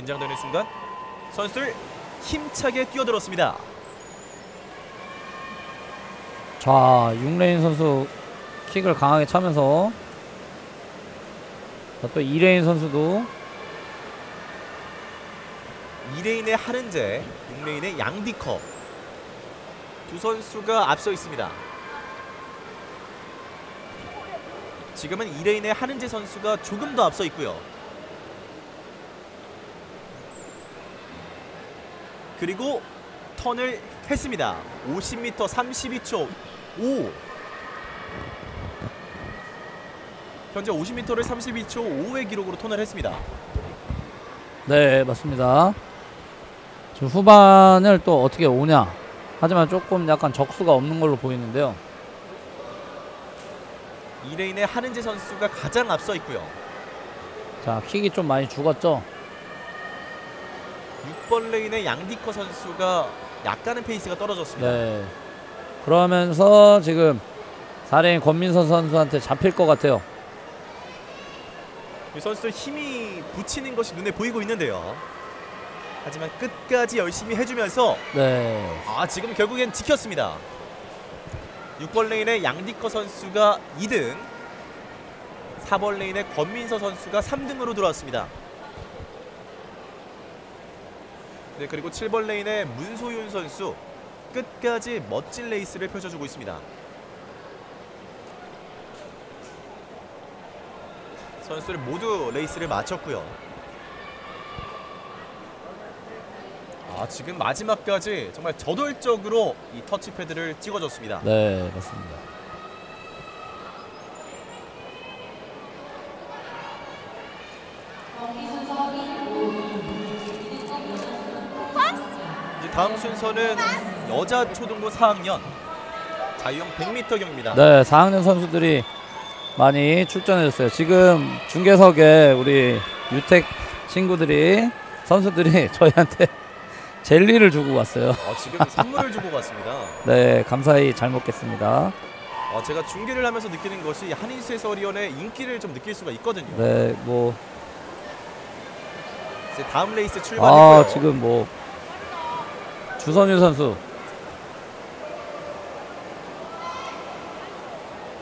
긴장되는 순간 선수들 힘차게 뛰어들었습니다. 자 6레인 선수 킥을 강하게 차면서 자, 또 2레인 선수도 2레인의 하른제, 6레인의 양디커 두 선수가 앞서 있습니다. 지금은 2레인의 하른제 선수가 조금 더 앞서 있고요. 그리고 턴을 했습니다. 50m 32초 5 현재 50m를 32초 5의 기록으로 턴을 했습니다. 네 맞습니다 지금 후반을 또 어떻게 오냐 하지만 조금 약간 적수가 없는 걸로 보이는데요 2레인의 하른제 선수가 가장 앞서 있고요. 자 킥이 좀 많이 죽었죠 6번 레인의 양디커 선수가 약간의 페이스가 떨어졌습니다. 네 그러면서 지금 4레인 권민선 선수한테 잡힐 것 같아요 이 선수들 힘이 부치는 것이 눈에 보이고 있는데요. 하지만 끝까지 열심히 해주면서 네 아 지금 결국엔 지켰습니다. 6번 레인의 양디커 선수가 2등 4번 레인의 권민서 선수가 3등으로 들어왔습니다. 네 그리고 7번 레인의 문소윤 선수 끝까지 멋진 레이스를 펼쳐주고 있습니다. 선수들 모두 레이스를 마쳤고요. 아 지금 마지막까지 정말 저돌적으로 이 터치패드를 찍어줬습니다. 네, 맞습니다. 이제 다음 순서는 여자 초등부 4학년 자유형 100m 경입니다. 네, 4학년 선수들이 많이 출전해줬어요. 지금 중계석에 우리 유택 친구들이 선수들이 저희한테 젤리를 주고 왔어요. 어, 지금 선물을 주고 갔습니다. 네, 감사히 잘 먹겠습니다. 어, 제가 중계를 하면서 느끼는 것이 한인수 해설위원의 인기를 좀 느낄 수가 있거든요. 네, 뭐 이제 다음 레이스 출발했고요. 아, 지금 뭐 주선유 선수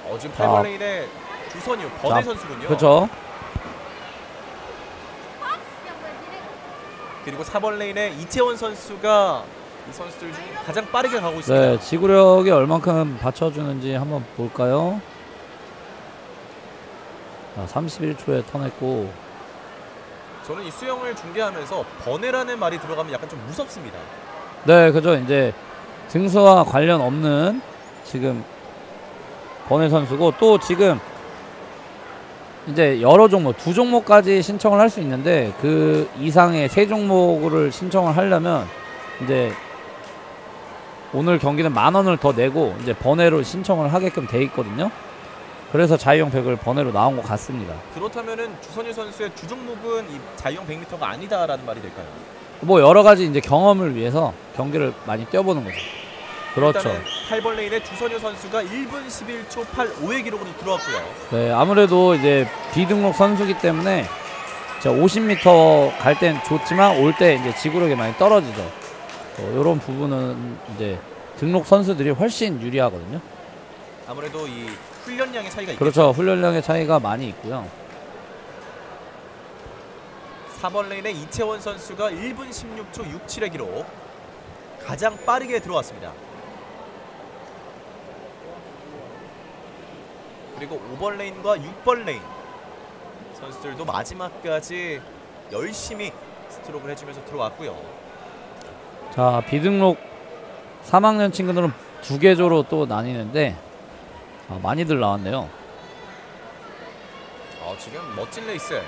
어, 지금 자. 8번 레인의 주선유 자, 선수군요. 그렇죠. 그리고 4번 레인의 이채원 선수가 이 선수들 중 가장 빠르게 가고 있습니다. 네, 지구력이 얼만큼 받쳐주는지 한번 볼까요? 자, 31초에 턴했고 저는 이 수영을 중계하면서 번외라는 말이 들어가면 약간 좀 무섭습니다. 네, 그죠. 이제 등수와 관련 없는 지금 번외 선수고 또 지금 이제 여러 종목 두 종목까지 신청을 할 수 있는데 그 이상의 세 종목을 신청을 하려면 이제 오늘 경기는 만 원을 더 내고 이제 번외로 신청을 하게끔 돼 있거든요. 그래서 자유형 100을 번외로 나온 것 같습니다. 그렇다면은 주선유 선수의 주 종목은 이 자유형 100m가 아니다라는 말이 될까요? 뭐 여러 가지 이제 경험을 위해서 경기를 많이 뛰어보는 거죠. 그렇죠. 일단은 8번 레인의 주선유 선수가 1분 11초 85의 기록으로 들어왔고요. 네, 아무래도 이제 비등록 선수기 때문에 50m 갈 땐 좋지만 올 때 이제 지구력이 많이 떨어지죠. 이런 부분은 이제 등록 선수들이 훨씬 유리하거든요. 아무래도 이 훈련량의 차이가 있겠죠. 그렇죠. 훈련량의 차이가 많이 있고요. 4번 레인의 이채원 선수가 1분 16초 67의 기록 가장 빠르게 들어왔습니다. 그리고 5번 레인과 6번 레인 선수들도 마지막까지 열심히 스트로크를 해주면서 들어왔고요. 자, 비등록 3학년 친구들은 두 개조로 또 나뉘는데 아, 많이들 나왔네요. 어, 지금 멋진 레이스,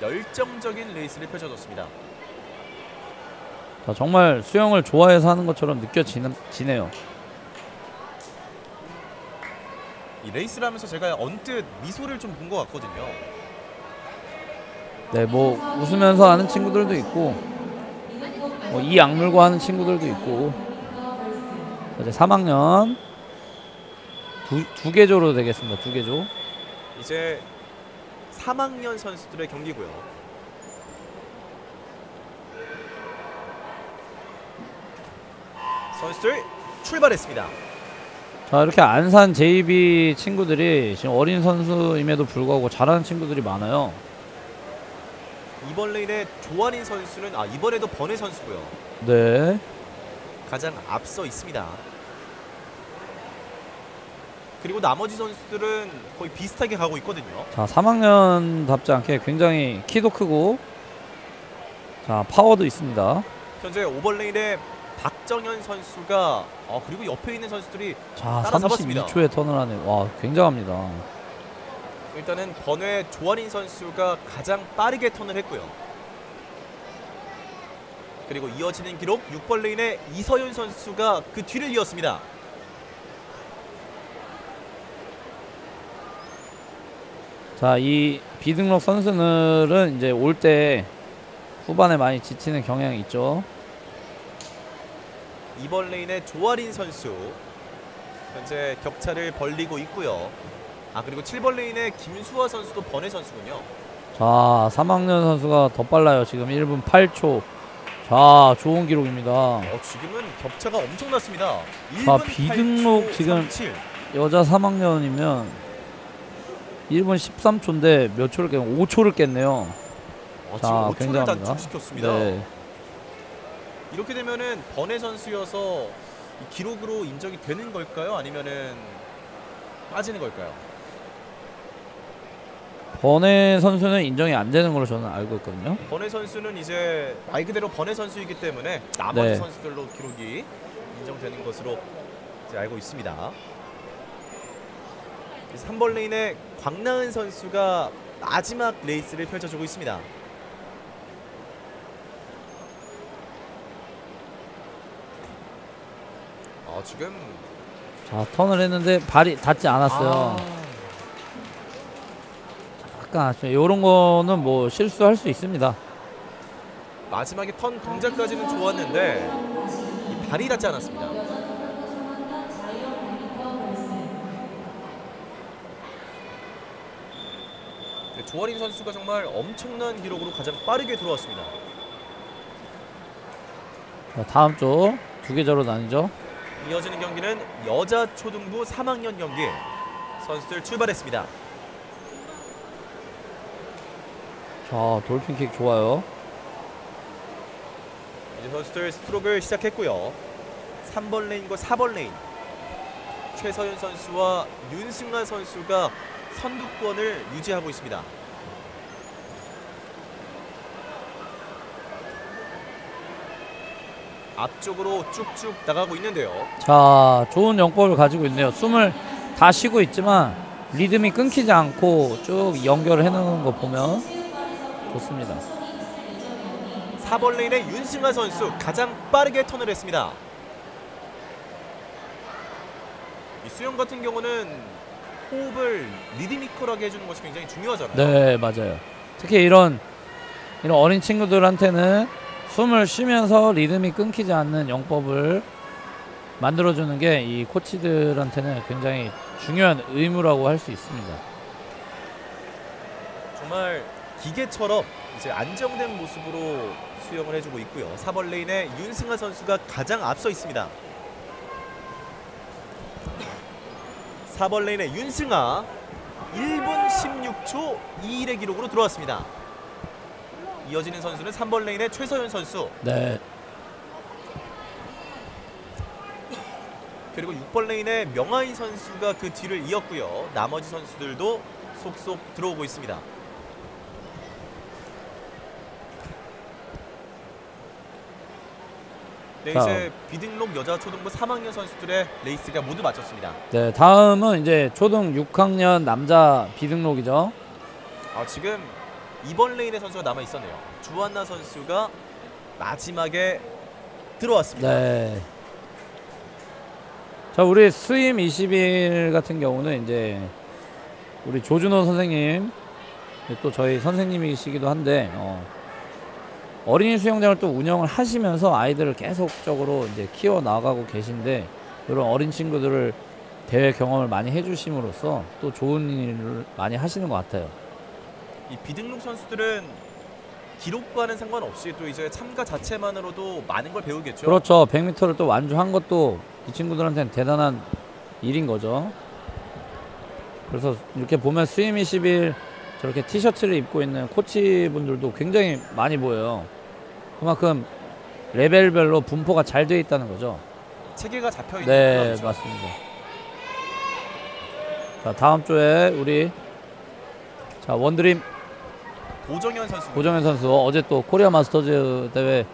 열정적인 레이스를 펼쳐줬습니다. 자, 정말 수영을 좋아해서 하는 것처럼 느껴지네요. 이 레이스를 하면서 제가 언뜻 미소를 좀 본 것 같거든요. 네, 뭐 웃으면서 하는 친구들도 있고 뭐 이 악물고 하는 친구들도 있고 자, 이제 3학년 두, 개조로 되겠습니다. 두 개조. 이제 3학년 선수들의 경기고요. 선수들 출발했습니다. 자 이렇게 안산 JB 친구들이 지금 어린 선수임에도 불구하고 잘하는 친구들이 많아요. 이번 레인의 조한인 선수는 아 이번에도 번외 선수고요. 네. 가장 앞서 있습니다. 그리고 나머지 선수들은 거의 비슷하게 가고 있거든요. 자 3학년답지 않게 굉장히 키도 크고 자 파워도 있습니다. 현재 5번 레인의 박정현 선수가 어 그리고 옆에 있는 선수들이 자 따라잡았습니다. 32초에 턴을 하네. 와 굉장합니다. 일단은 번외 조한인 선수가 가장 빠르게 턴을 했고요. 그리고 이어지는 기록 6번 레인의 이서윤 선수가 그 뒤를 이었습니다. 자 이 비등록 선수들은 이제 올 때 후반에 많이 지치는 경향이 있죠. 2번 레인의 조아린 선수 현재 격차를 벌리고 있고요. 아 그리고 7번 레인의 김수아 선수도 번외 선수군요. 자 3학년 선수가 더 빨라요. 지금 1분 8초. 자 좋은 기록입니다. 어, 지금은 격차가 엄청났습니다. 자, 1분 비등록 8초 지금 37. 여자 3학년이면 1분 13초인데 몇 초를 깼 5초를 깼네요. 어, 자, 지금 5초를 굉장합니다. 단축시켰습니다. 네. 이렇게 되면은 번외 선수여서 이 기록으로 인정이 되는 걸까요? 아니면은 빠지는 걸까요? 번외 선수는 인정이 안 되는 걸로 저는 알고 있거든요. 번외 선수는 이제 말 그대로 번외 선수이기 때문에 나머지 네. 선수들로 기록이 인정되는 것으로 알고 있습니다. 3번 레인의 광나은 선수가 마지막 레이스를 펼쳐주고 있습니다. 어, 지금 자 턴을 했는데 발이 닿지 않았어요. 아, 약간. 이런 거는 뭐 실수할 수 있습니다. 마지막에 턴 동작까지는 좋았는데 이 발이 닿지 않았습니다. 네, 조아린 선수가 정말 엄청난 기록으로 가장 빠르게 들어왔습니다. 자, 다음 조 또 두 개조로 나뉘죠. 이어지는 경기는 여자 초등부 3학년 경기 선수들 출발했습니다. 자 돌핀킥 좋아요. 이제 선수들 스트로크를 시작했고요. 3번 레인과 4번 레인 최서윤 선수와 윤승환 선수가 선두권을 유지하고 있습니다. 앞쪽으로 쭉쭉 나가고 있는데요. 자 좋은 영법을 가지고 있네요. 숨을 다 쉬고 있지만 리듬이 끊기지 않고 쭉 연결을 해놓은 거 보면 좋습니다. 4번 레인의 윤승환 선수 가장 빠르게 턴을 했습니다. 이 수영 같은 경우는 호흡을 리드미컬하게 해주는 것이 굉장히 중요하잖아요. 네 맞아요. 특히 이런 이런 어린 친구들한테는 숨을 쉬면서 리듬이 끊기지 않는 영법을 만들어주는 게 이 코치들한테는 굉장히 중요한 의무라고 할 수 있습니다. 정말 기계처럼 이제 안정된 모습으로 수영을 해주고 있고요. 4번 레인의 윤승아 선수가 가장 앞서 있습니다. 4번 레인의 윤승아 1분 16초 21의 기록으로 들어왔습니다. 이어지는 선수는 3번 레인의 최서윤 선수 네, 그리고 6번 레인의 명하인 선수가 그 뒤를 이었고요. 나머지 선수들도 속속 들어오고 있습니다. 네, 자. 이제 비등록 여자 초등부 3학년 선수들의 레이스가 모두 마쳤습니다. 네 다음은 이제 초등 6학년 남자 비등록이죠. 아, 지금 2번 레인의 선수가 남아 있었네요. 주한나 선수가 마지막에 들어왔습니다. 네. 자, 우리 Swim 21 같은 경우는 이제 우리 조준호 선생님 또 저희 선생님이시기도 한데 어, 어린이 수영장을 또 운영을 하시면서 아이들을 계속적으로 이제 키워 나가고 계신데 이런 어린 친구들을 대회 경험을 많이 해주심으로써 또 좋은 일을 많이 하시는 것 같아요. 이 비등록 선수들은 기록과는 상관없이 또 이제 참가 자체만으로도 많은 걸 배우겠죠. 그렇죠. 100m를 또 완주한 것도 이 친구들한테는 대단한 일인 거죠. 그래서 이렇게 보면 스임 21 저렇게 티셔츠를 입고 있는 코치분들도 굉장히 많이 보여요. 그만큼 레벨별로 분포가 잘돼 있다는 거죠. 체계가 잡혀 있는 네, 클럽이죠. 맞습니다. 자, 다음 주에 우리 자, 원드림 고정현 선수. 고정현 선수 어제 또 코리아 마스터즈 대회